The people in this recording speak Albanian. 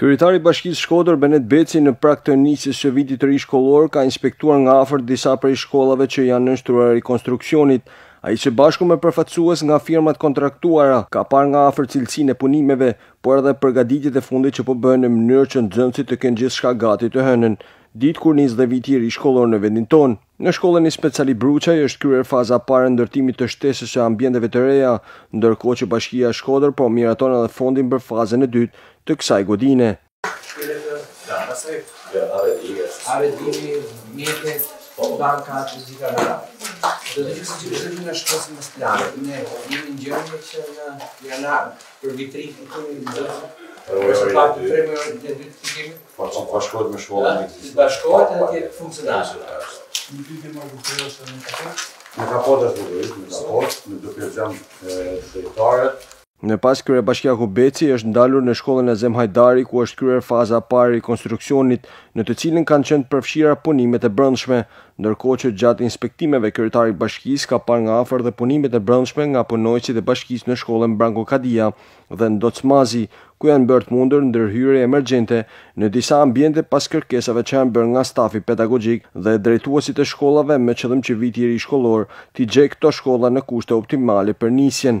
Kryetari i Bashkisë Shkodër, Benet Beci, në prag të nisjes së vitit të ri shkollor, ka inspektuar nga afër disa prej shkollave që i janë nënshtruar rikonstruksionit. Ai së bashku me përfaqësues nga firmat e kontraktuara, ka parë nga afër cilësinë e punimeve, por edhe përgatitjet e fundit që po bëhen në mënyrë që nxënësit të kenë gjithçka gati të hënën, ditë kur nis dhe viti i ri shkollor në vendin tonë. Në shkollën Ismet Sali Bruçaj është kryer faza e parë e ndërtimit të shtesës së ambienteve të reja, ndërkohë që Bashkia Shkodër po miraton edhe fondin për fazën e dytë të kësaj godine. Por që të bashkohet me shkollën e gjithë. Të bashkohet edhe të jetë funksionale. Në dy dhe mërë të rrështë në kapot? Në kapot është në rrështë, në kapot, në duke e gjemë dhejtarët. Më pas kryebashkiaku Beci është ndalur në shkollën Azem Hajdari ku është kryer faza e parë e rikonstruksionit në të cilën kanë qenë të përfshira punimet e brendshme, ndërkohë që gjatë inspektimeve kryetari i bashkisë ka parë nga afër dhe punimet e brendshme nga punonjësit e bashkisë në shkollën Branko Kadia. dhe Ndoc Mazi, ku janë bërë të mundur ndërhyrje emergjente në disa ambiente pas kërkesave që janë bërë nga stafi pedagogjik dhe drejtuesit e shkollave me qëllim që viti i ri shkollor t'i gjejë këto shkolla në kushte optimale për nisjen